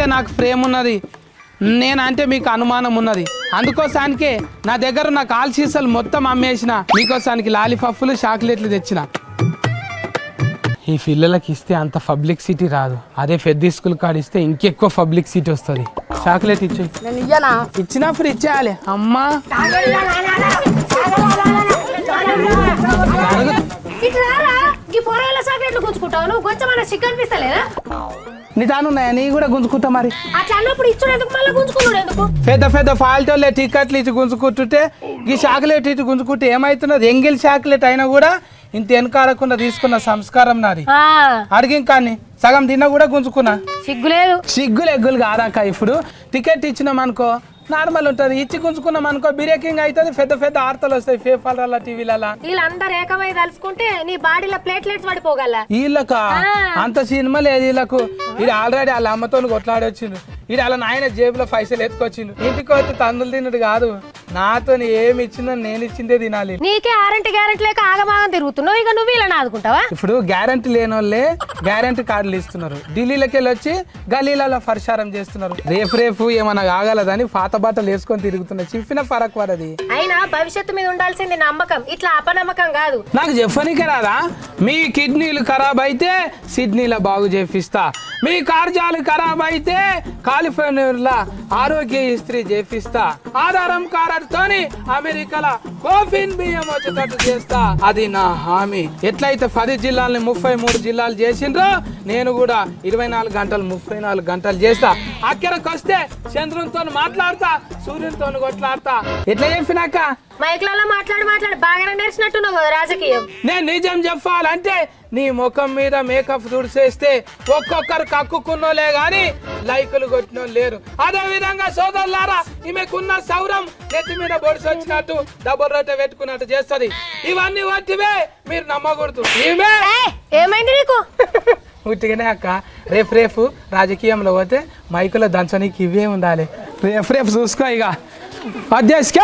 అంటే నాకు ప్రేమ ఉన్నది నేనంటే మీకు అనుమానం ఉన్నది అందుకోసానికే నా దగ్గర ఉన్న కాల్ సీసాలు మొత్తం అమ్మేసిన. మీకోసానికి లాలీపప్పులు చాక్లెట్లు తెచ్చిన. ఈ పిల్లలకి ఇస్తే అంత పబ్లిక్ సిటీ రాదు. అదే పెద్ద స్కూల్ కాడ ఇస్తే ఇంకెక్కువ పబ్లిక్ సిటీ వస్తుంది. చాక్లెట్ ఇచ్చి ఇచ్చినప్పుడు ఇచ్చేయాలి. అమ్మా! ఇట్లా రారా? నీ తానున్నాయా నీ కూడా గుంజుకుంటా మరి. అట్లా అన్నప్పుడు ఇచ్చుడు ఎందుకు? మళ్ళీ గుంజుకున్నాడు ఎందుకు? పెద్ద పెద్ద ఫాల్టోళ్ళే టికెట్లు ఇచ్చి గుంజుకుంటుంటే ఈ చాక్లెట్ ఇచ్చి గుంజుకుంటే ఏమవుతున్నది ఎంగిల్ చాక్లెట్ అయినా కూడా ఇంత వెనకాడకుండా తీసుకున్న సంస్కారం నాది. ఆ, అడిగిన కానీ? సగం తిన్నా కూడా గుంజుకున్నా. సిగ్గులేదు. సిగ్గులు ఎగ్గులు కాదాక ఇప్పుడు. టికెట్ ఇచ్చినాం అనుకో నార్మల్ ఉంటుంది. ఇచ్చి గుంజుకున్నాం అనుకో బిరేకింగ్ అవుతుంది పెద్ద పెద్ద ఆర్తలు వస్తాయి పేపర్ల టీవీలలో. వీళ్ళందరూ ఏకమై తలుసుకుంటే నీ బాడీలో ప్లేట్లెట్స్ పడిపోగల. వీళ్ళక అంత సినిమా లేదు వీళ్ళకు ఇది ఆల్రెడీ వాళ్ళ అమ్మతో కొట్లాడొచ్చిండు. ఇది వాళ్ళ నాయన జేబులో పైసలు ఎత్తుకొచ్చిండు. ఇంటికి వచ్చి తందులు తిన్నడు కాదు. నాతో ఏమి ఇచ్చినా నేను ఇచ్చిందే తినాలి. నీకే ఆరంటి గ్యారెంటీ లేక ఆగమాగం తిరుగుతున్నావు? ఇక నువ్వు వీళ్ళని ఆదుకుంటావా ఇప్పుడు గ్యారంటీ లేని వాళ్ళే గ్యారంటీ కార్డులు ఇస్తున్నారు. ఢిల్లీలోకి వెళ్ళి వచ్చి గలీలలో పరిచారం చేస్తున్నారు. రేపు రేపు ఏమన్నా కాగలదని పాత బట్టలు వేసుకొని తిరుగుతున్నారు చెప్పిన ఫరక్ పడది అయినా భవిష్యత్తు మీద ఉండాల్సింది నమ్మకం. ఇట్లా అపనమ్మకం కాదు. నాకు చెప్పనీకే రాదా? మీ కిడ్నీలు ఖరాబ్ అయితే సిడ్నీలో బాగు చేపిస్తా. మీ కార్జాలు ఖరాబ్ అయితే కాలిఫోర్నియాలో ఆరోగ్య ఇస్త్రీ చేపిస్తా. ఆధారం కార్డుతోని అమెరికాలో కోఫిన్ బియ్యం వచ్చేటట్టు చేస్తా. అది నా హామీ. ఎట్లయితే పది జిల్లాలని ముప్పై మూడు జిల్లాలు చేసిండ్రో నేను కూడా ఇరవై నాలుగు గంటలు ముప్పై నాలుగు గంటలు చేస్తా. అక్కడికి వస్తే చంద్రునితో మాట్లాడతా సూర్యునితో కొట్లాడతా. ఎట్లా చెప్పినాక? మైక్లలో మాట్లాడి మాట్లాడి బాగానే నేర్చినట్టున్నావు కదా రాజకీయం. నేను నిజం చెప్పాలంటే నీ ముఖం మీద మేకప్ తుడిసేస్తే ఒక్కొక్కరు కక్కుకున్నోలే గాని లైకులు కొట్టినో లేరు. అదే విధంగా సోదరులారా ఈమెకున్న సౌరం నెత్తి మీద బొడిసి వచ్చినట్టు డబుల్ రొట్టె పెట్టుకున్నట్టు చేస్తది. ఇవన్నీ వట్టివే మీరు నమ్మకూడదు. ఈమె ఏమైంది నీకు? ఉట్టిగానే అక్క రేపు రేపు రాజకీయంలో పోతే మైకులో దంచనీకి ఇవే ఉండాలి. రేపు రేపు చూసుకో ఇక. అధ్యక్ష